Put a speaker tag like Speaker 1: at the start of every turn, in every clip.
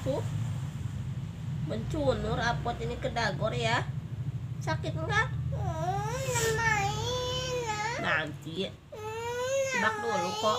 Speaker 1: tuh mencunur apot ini ke dagor ya. Sakit enggak? Nanti. Tebak dulu kok.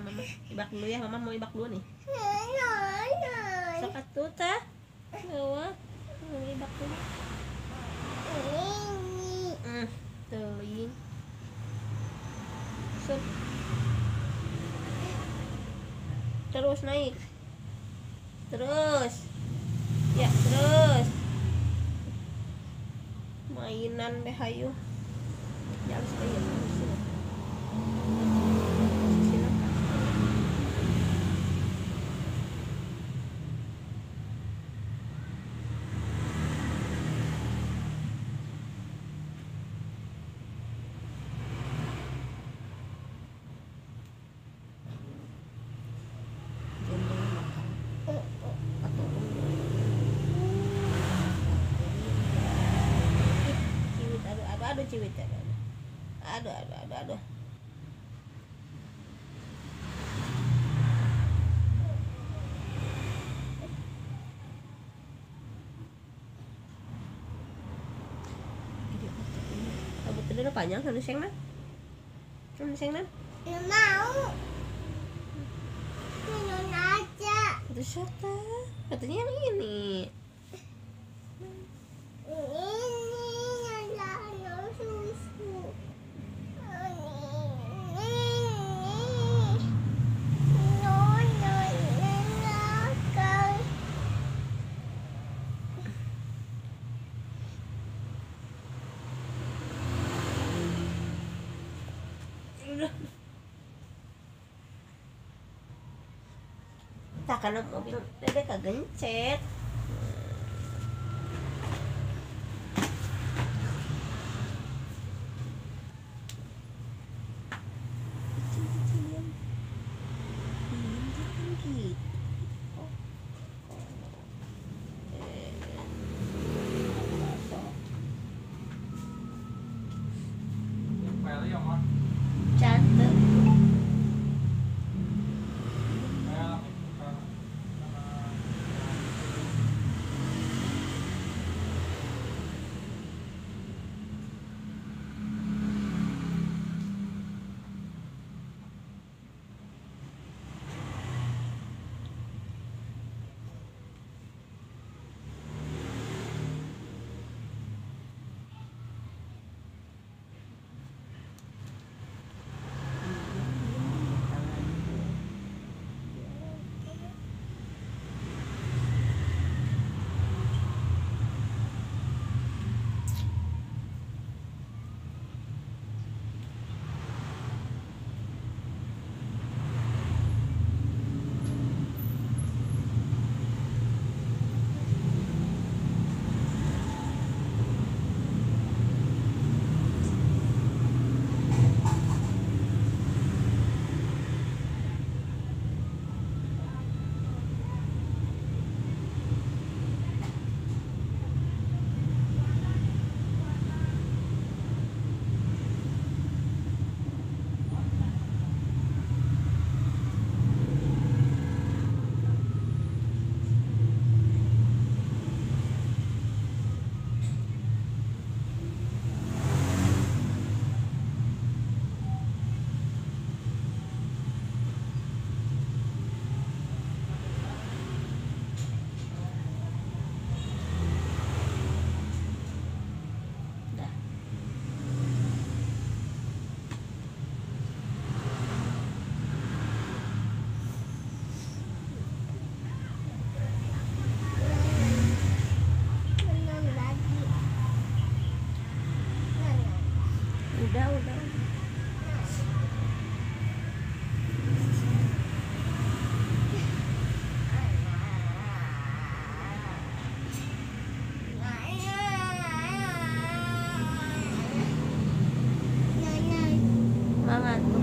Speaker 1: mama. Ibak dulu ya, mama mau ibak dulu nih. Sakat tuh, tah. Bawa. Mau ibak dulu. Hmm. Sup. Terus naik. Terus. Ya, terus. Mainan deh, hayu. Ya, harus aduh aduh aduh aduh tadi udah panjang kan seng nan kan seng nan itu siapa? Katanya yang ini kalabog. Pwede ka ganset. đâu đâu. Vâng Mga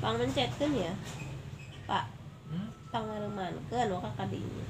Speaker 1: pang mencetkeun ya? Pak.
Speaker 2: Hmm?
Speaker 1: pang ngaremankeun wa ka kadinya